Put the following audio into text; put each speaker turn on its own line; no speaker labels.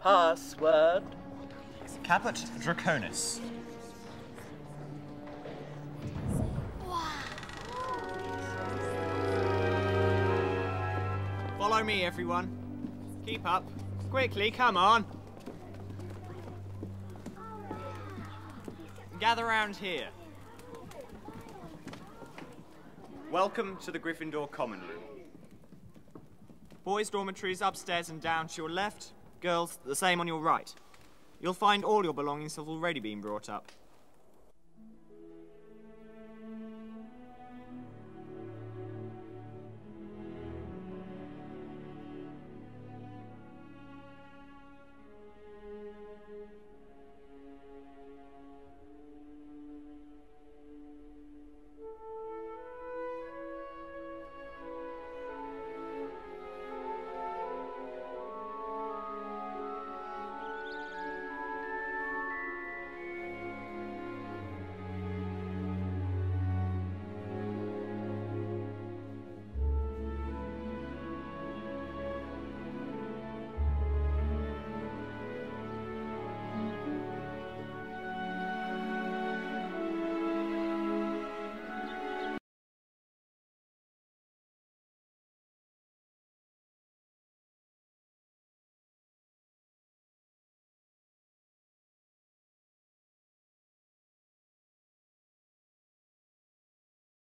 password?
Caput Draconis.
Follow me, everyone. Keep up. Quickly, come on. Gather round here. Welcome to the Gryffindor Common Room. Boys' dormitories upstairs and down to your left. Girls, the same on your right. You'll find all your belongings have already been brought up.